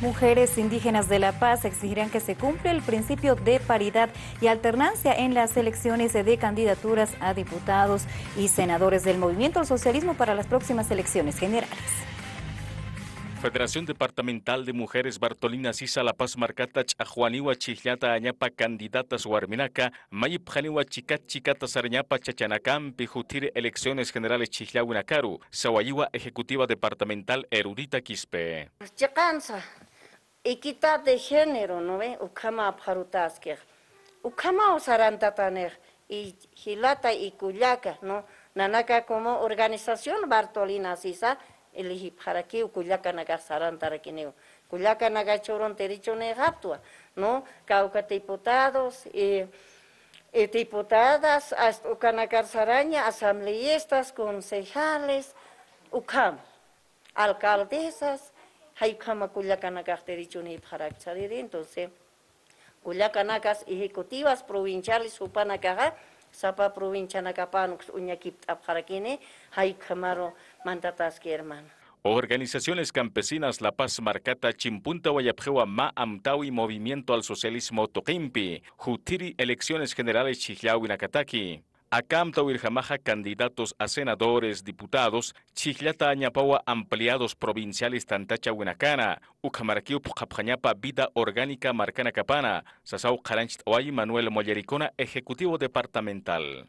Mujeres indígenas de La Paz exigirán que se cumpla el principio de paridad y alternancia en las elecciones de candidaturas a diputados y senadores del Movimiento al Socialismo para las próximas elecciones generales. Federación Departamental de Mujeres Bartolina Sisa La Paz Marcata Chajuaniwa Chillata Añapa Candidatas Huarminaca Mayip Janiwa Chicat Chicata Sarñapa Chachanacam Pijutir Elecciones Generales Chihlawinakaru Sawayiwa Ejecutiva Departamental Erudita Quispe. Chicanza, equidad de género, ¿no ve? Ukama abjarutasker. Ukama osarantataner y Gilata y Cuyaca, ¿no? Nanaka como organización Bartolina Sisa naga sarantara kineo. Kullaka naga choron terichone raptua, ¿no? Cauca diputados y, diputadas, hasta ukanagar saraña, asambleístas, concejales, ukam, alcaldesas, haikama kullaka naga terichone parakchariri, entonces, kullaka nagas ejecutivas provinciales supanakaga, sapa provincia nakapanux uñakip apjarakine, haikamaro mandataski hermano. Organizaciones campesinas La Paz Marcata Chimpunta Guayapjewa Ma Amtawi Movimiento al Socialismo Toquimpi, Jutiri Elecciones Generales Chihlawi Nakataki. Acamta Wirjamaja candidatos a senadores, diputados, Chichlata Añapawa ampliados provinciales Tantacha Huinacana, Ucamarquiu Pucapjañapa Vida Orgánica Marcana Capana, Sasau Caranchit Manuel Mollericona, Ejecutivo Departamental.